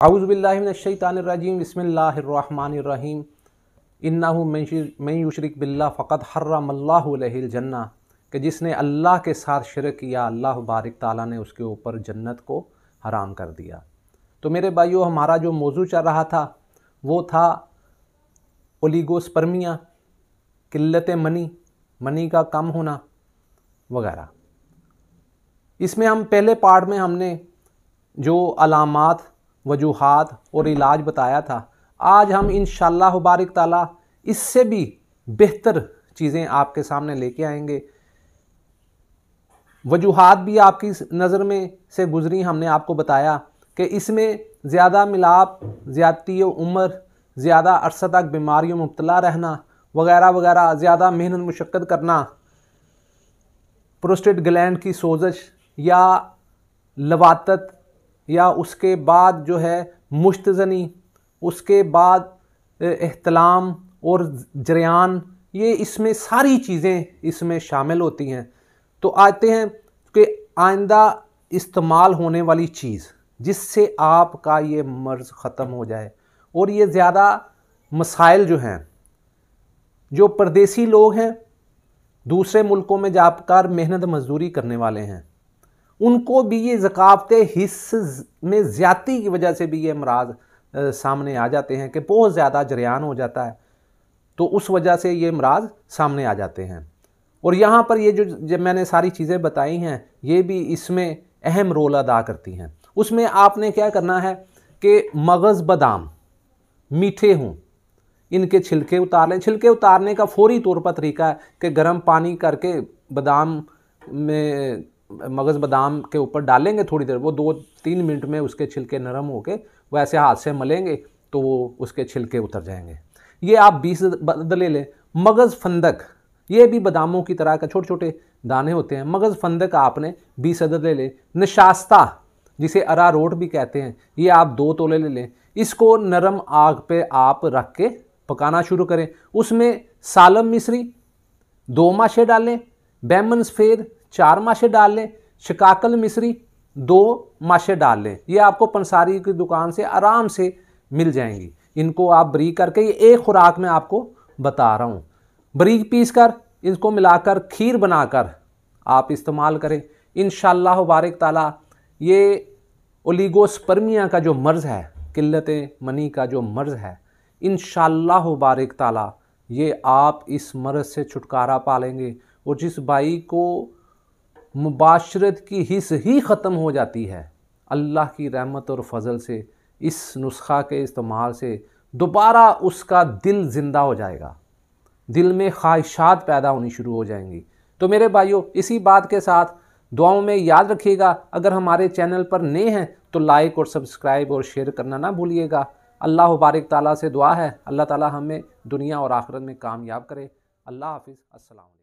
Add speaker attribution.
Speaker 1: आउज़बिल्लिनशैतानरजीम बसमीम इन्ना मैं युशरक बिल्ला फ़कत हर्रमल्लाजन्ना कि जिसने अल्लाह के साथ शिरक किया अल्लाह बारिक ताला ने उसके ऊपर जन्नत को हराम कर दिया तो मेरे भाइयों हमारा जो मौजू चल रहा था वो था ओलीगोस्पर्मिया किल्लत मनी मनी का कम होना वगैरह। इसमें हम पहले पार्ट में हमने जो अलामत वजूहत और इलाज बताया था। आज हम इन बारिक ताला इससे भी बेहतर चीज़ें आपके सामने लेके आएँगे। वजूहत भी आपकी नज़र में से गुज़री, हमने आपको बताया कि इसमें ज़्यादा मिलाप, ज़्यादती उम्र, ज़्यादा अरसा तक बीमारियों मुबतला रहना वगैरह वगैरह, ज़्यादा मेहनत मुशक्क़त करना प्रोस्टेट ग्लैंड की सोजश या लवातत या उसके बाद जो है मुश्तजनी, उसके बाद एहतलाम और जरियान, ये इसमें सारी चीज़ें इसमें शामिल होती हैं। तो आते हैं कि आइंदा इस्तेमाल होने वाली चीज़, जिससे आपका ये मर्ज़ ख़त्म हो जाए। और ये ज़्यादा मसाइल जो हैं, जो परदेसी लोग हैं, दूसरे मुल्कों में जाकर मेहनत मजदूरी करने वाले हैं। उनको भी ये ज़कावत हिस्स में ज़्यादती की वजह से भी ये अमराज सामने आ जाते हैं कि बहुत ज़्यादा जरियान हो जाता है। तो उस वजह से ये अमराज सामने आ जाते हैं। और यहाँ पर ये जो, जब मैंने सारी चीज़ें बताई हैं, ये भी इसमें अहम रोल अदा करती हैं। उसमें आपने क्या करना है कि मगज़ बादाम, मीठे हों, इनके छिलके उतार लें। छिलके उतारने का फौरी तौर पर तरीका है कि गर्म पानी करके बादाम में मगज़ बादाम के ऊपर डालेंगे थोड़ी देर, वो दो तीन मिनट में उसके छिलके नरम होके वैसे हाथ से मलेंगे तो वो उसके छिलके उतर जाएँगे। ये आप बीस बदले लें मगज़ फंदक, ये भी बादामों की तरह का छोटे छोटे दाने होते हैं। मगज़ फंदक आपने बीस अदद ले लें। नशास्ता, जिसे अरा रोट भी कहते हैं, ये आप दो तोले ले लें। इसको नरम आग पे आप रख के पकाना शुरू करें। उसमें सालम मिश्री, दो माशे डालें बैमन सफ़ेद चार माशे डाल लें, शिकाकल मिश्री दो माशे डाल लें। ये आपको पंसारी की दुकान से आराम से मिल जाएँगी। इनको आप बरीक करके, ये एक खुराक में आपको बता रहा हूँ। बरीक पीस कर इसको मिलाकर खीर बनाकर आप इस्तेमाल करें। इन बारिक ताला, ये ओलीगोस्पर्मिया का जो मर्ज़ है, किल्लत मनी का जो मर्ज़ है इन बारिक ताला, ये आप इस मर्ज़ से छुटकारा पा लेंगे। और जिस बाई को मुबाशरत की हिस्स ही ख़त्म हो जाती है। अल्लाह की रहमत और फजल से इस नुस्खा के इस्तेमाल से दोबारा उसका दिल ज़िंदा हो जाएगा। दिल में ख्वाहिशात पैदा होनी शुरू हो जाएँगी। तो मेरे भाइयों, इसी बात के साथ दुआओं में याद रखिएगा, अगर हमारे चैनल पर नए हैं तो लाइक और सब्सक्राइब और शेयर करना ना भूलिएगा। अल्लाह मुबारक ताला से दुआ है। अल्लाह ताला हमें दुनिया और आखिरत में कामयाब करे। अल्लाह हाफिज़। अस्सलाम